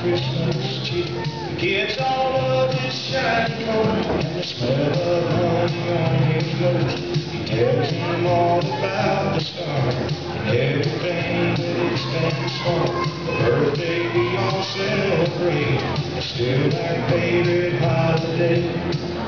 Christmas tree. Kids all love his shiny coat and the smell of honey on his nose. He tells all about the stars. free. Still my favorite holiday.